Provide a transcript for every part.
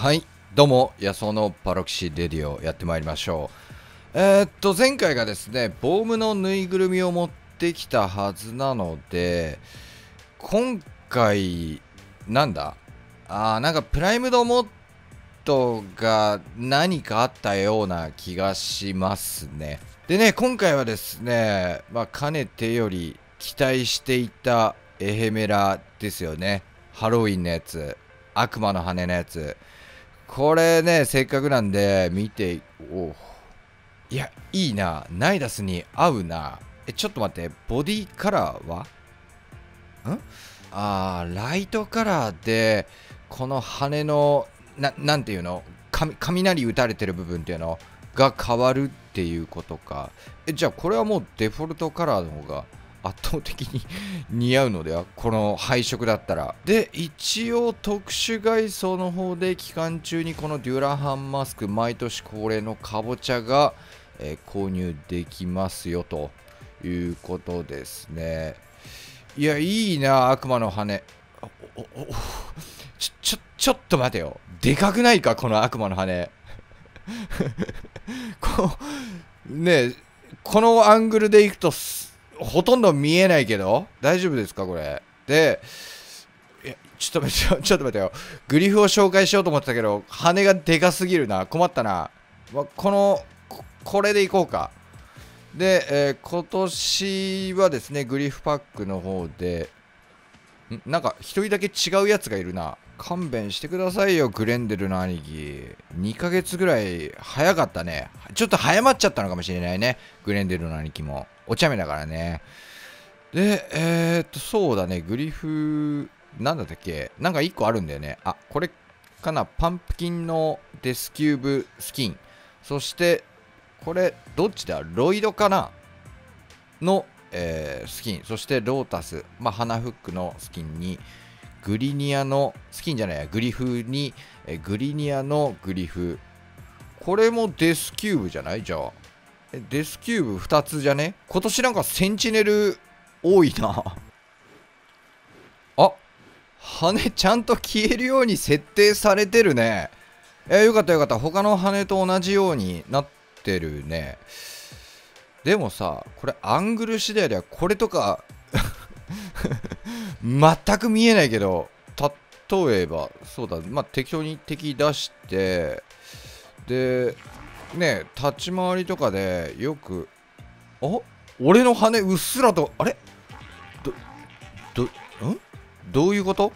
はいどうも野草のパロキシレディオやってまいりましょう。えー、っと前回がですねボームのぬいぐるみを持ってきたはずなので今回なんだ？あーなんかプライムドモッドが何かあったような気がしますね。でね今回はですねまあかねてより期待していたエヘメラですよね。ハロウィンのやつ悪魔の羽のやつ。これねせっかくなんで見ておいやいいな。ナイダスに合うな。えちょっと待って。ボディカラーは？ん？あーライトカラーでこの羽のななんていうの？雷打たれてる部分っていうの？が変わるっていうことか。えじゃあこれはもうデフォルトカラーの方が圧倒的に似合うのではこの配色だったら。で一応特殊外装の方で期間中にこのデュラハンマスク毎年恒例のかぼちゃが、えー購入できますよということですね。いやいいな悪魔の羽。おおおちょちょちょっと待てよ。でかくないかこの悪魔の羽。こうねこのアングルでいくとほとんど見えないけど大丈夫ですかこれ？でちょっと待ってよ ちょっと待ってよ。グリフを紹介しようと思ってたけど羽がでかすぎるな。困ったな、まこのここれでいこうか。で、えー今年はですねグリフパックの方でん？なんか一人だけ違うやつがいるな。勘弁してくださいよグレンデルの兄貴。2ヶ月ぐらい早かったね。ちょっと早まっちゃったのかもしれないねグレンデルの兄貴も。お茶目だからね。でえー、っとそうだね。グリフなんだったっけ？なんか1個あるんだよね。あこれかな。パンプキンのデスキューブスキン。そしてこれどっちだ？ロイドかな？の、えースキン。そしてロータス、まあ、花フックのスキンにグリニアのスキンじゃないや。グリフに、えグリニアのグリフ。これもデスキューブじゃない？じゃあ。デスキューブ2つじゃね？今年なんかセンチネル多いな。あ羽ちゃんと消えるように設定されてるね。えーよかったよかった。他の羽と同じようになってるね。でもさこれアングル次第ではこれとか 全く見えないけど例えばそうだ。まあ適当に敵出してでね立ち回りとかでよくあ俺の羽うっすらとあれ？どどん？どういうこと？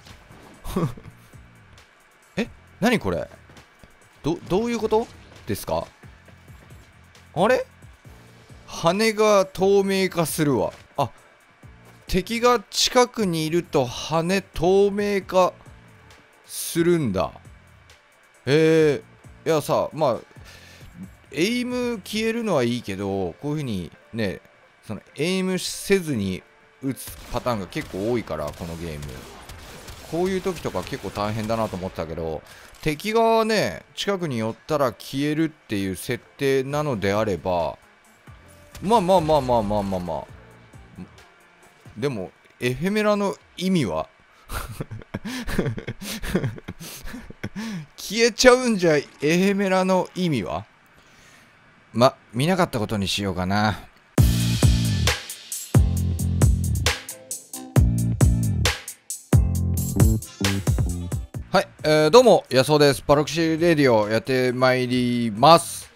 え？何これ？どどういうこと？ですか？あれ？羽が透明化するわ。あ敵が近くにいると羽透明化するんだ。へえ。いやさまあエイム消えるのはいいけどこういうふうにねそのエイムせずに打つパターンが結構多いからこのゲーム。こういう時とか結構大変だなと思ってたけど敵がね近くに寄ったら消えるっていう設定なのであればまあまあまあまあまあまあまあ。でもエフェメラの意味は？消えちゃうんじゃエフェメラの意味は？ま見なかったことにしようかなはい、えーどうも、やそうです。バロクシレディオやってまいります。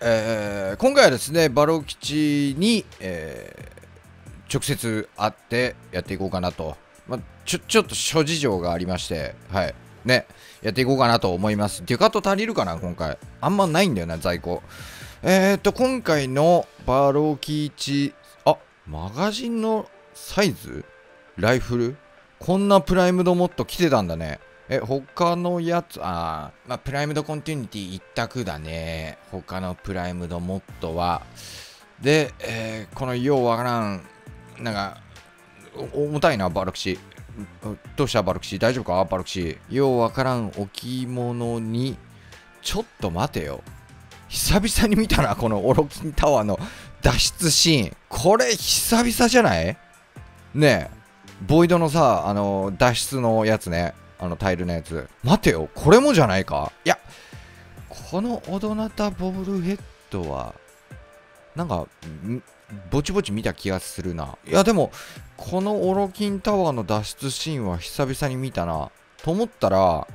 えー今回はですね、バロキチに、えー直接会ってやっていこうかなと。まあ、ちょ、ちょっと諸事情がありまして、はい。ね、やっていこうかなと思います。デュカット足りるかな、今回。あんまないんだよな、在庫。えー、っと、今回のバロキチ、あ、マガジンのサイズ？ライフル？こんなプライムドモッド来てたんだね。え、他のやつ、あー、まあ、プライムドコンティニュイティ一択だね。他のプライムドモッドは。で、えーこのようわからん、なんか、重たいな、バルクシー。どうした、バルクシー大丈夫か、バルクシー。ようわからん置物に、ちょっと待てよ。久々に見たな、このオロキンタワーの脱出シーン。これ、久々じゃない？ねえ、ボイドのさ、あの、脱出のやつね。あのタイルのやつ。待てよ。これもじゃないか？いやこのオドナタボブルヘッドはなんかぼちぼち見た気がするな。いやでもこのオロキンタワーの脱出シーンは久々に見たな。と思ったら、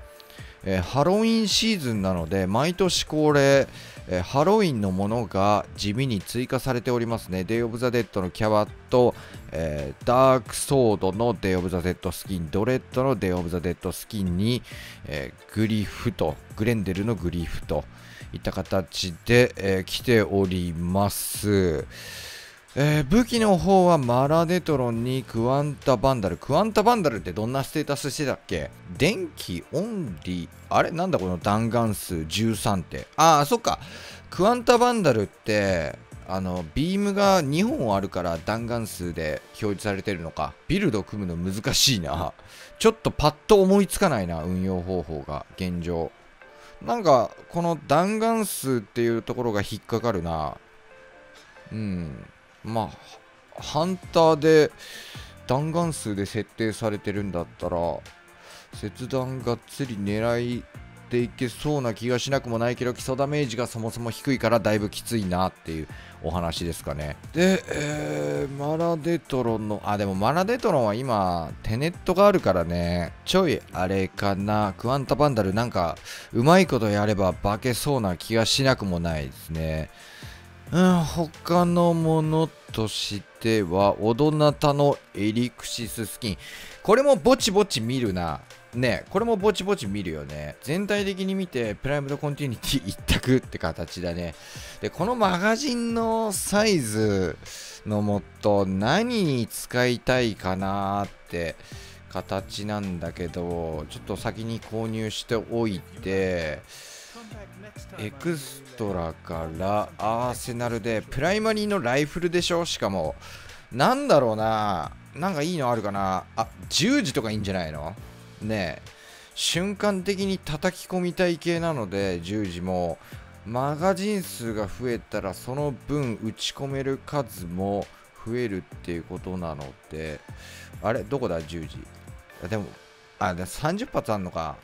えー、ハロウィンシーズンなので毎年恒例、えー、ハロウィンのものが地味に追加されておりますね。デイ・オブ・ザ・デッドのキャバと、えー、ダークソードのデイ・オブ・ザ・デッドスキンドレッドのデイ・オブ・ザ・デッドスキンに、えグリフとグレンデルのグリフといった形で、え来ております。えー、武器の方はマラデトロンにクワンタバンダル。クワンタバンダルってどんなステータスしてたっけ？電気オンリー。あれ？なんだこの弾丸数？13って。ああ、そっか。クワンタバンダルって、あの、ビームが2本あるから弾丸数で表示されてるのか。ビルド組むの難しいな。ちょっとパッと思いつかないな、運用方法が、現状。なんか、この弾丸数っていうところが引っかかるな。うん。まあハンターで弾丸数で設定されてるんだったら切断がっつり狙いていけそうな気がしなくもないけど基礎ダメージがそもそも低いからだいぶきついなっていうお話ですかね。で、えー、マラデトロンのあでもマラデトロンは今テネットがあるからね。ちょいあれかな。クワンタバンダルなんかうまいことやれば化けそうな気がしなくもないですね。うん、他のものとしては、オドナタのエリクシススキン。これもぼちぼち見るな。ね、これもぼちぼち見るよね。全体的に見て、プライムドコンティニティ一択って形だね。で、このマガジンのサイズのもっと、何に使いたいかなって形なんだけど、ちょっと先に購入しておいて、エクストラからアーセナルでプライマリーのライフルでしょ？しかもなんだろうな。なんかいいのあるかな？あ10時とかいいんじゃないの？ねえ。瞬間的に叩き込みたい系なので10時も。マガジン数が増えたらその分打ち込める数も増えるっていうことなので。あれ？どこだ？10時でもあ30発あんのか。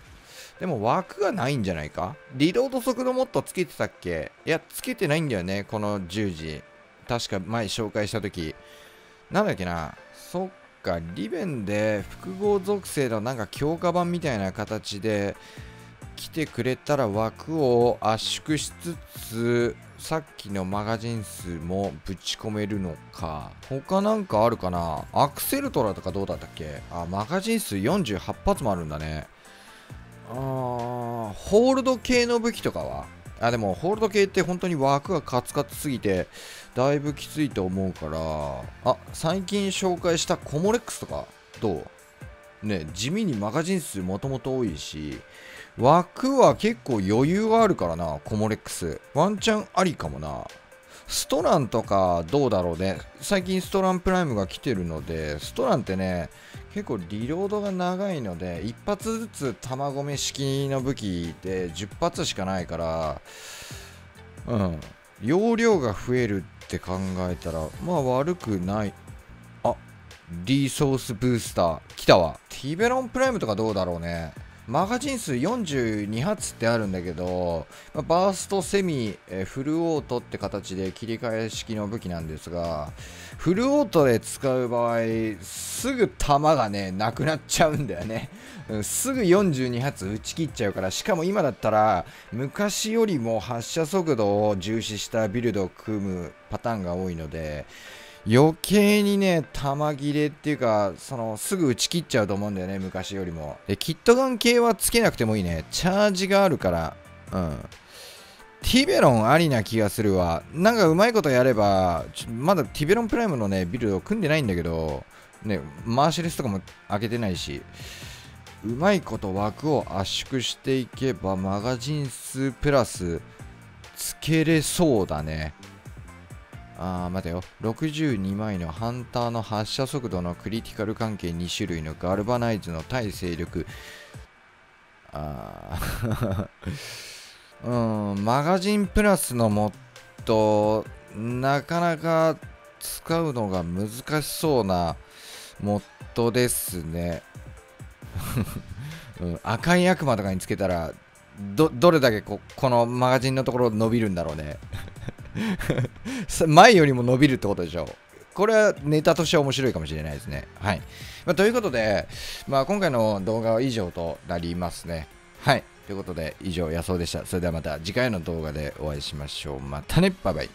でも枠がないんじゃないか？リロード速度もっとつけてたっけ？いや、つけてないんだよね、この10時。確か前紹介した時なんだっけな？そっか、リベンで複合属性のなんか強化版みたいな形で来てくれたら枠を圧縮しつつ、さっきのマガジン数もぶち込めるのか。他なんかあるかな？アクセルトラとかどうだったっけ？あ、マガジン数48発もあるんだね。あホールド系の武器とかは？あでもホールド系って本当に枠がカツカツすぎてだいぶきついと思うから。あ最近紹介したコモレックスとかどう？ね地味にマガジン数もともと多いし枠は結構余裕があるからなコモレックス。ワンチャンありかもな。ストランとかどうだろうね。最近ストランプライムが来てるのでストランってね結構リロードが長いので1発ずつ玉込め式の武器で10発しかないからうん。容量が増えるって考えたらまあ悪くない。あリソースブースター来たわ。ティベロンプライムとかどうだろうね。マガジン数42発ってあるんだけど、まあ、バースト、セミ、えフルオートって形で切り替え式の武器なんですが、フルオートで使う場合、すぐ弾がね、なくなっちゃうんだよね。うん、すぐ42発打ち切っちゃうから、しかも今だったら、昔よりも発射速度を重視したビルドを組むパターンが多いので、余計にね、弾切れっていうか、その、すぐ打ち切っちゃうと思うんだよね、昔よりも。で、キットガン系はつけなくてもいいね。チャージがあるから、うん。ティベロンありな気がするわ。なんかうまいことやれば、まだティベロンプライムのね、ビルド組んでないんだけど、ね、マーシレスとかも開けてないし、うまいこと枠を圧縮していけば、マガジン数プラス、つけれそうだね。あー待てよ。62枚のハンターの発射速度のクリティカル関係2種類のガルバナイズの対勢力。あ うんマガジンプラスのモッド。なかなか使うのが難しそうなモッドですね。うん、赤い悪魔とかにつけたらどどれだけここのマガジンのところ伸びるんだろうね。前よりも伸びるってことでしょ。これはネタとしては面白いかもしれないですね。はい、まあ、ということで、まあ、今回の動画は以上となりますね。はい。ということで以上野草でした。それではまた次回の動画でお会いしましょう。またね。バイバイ。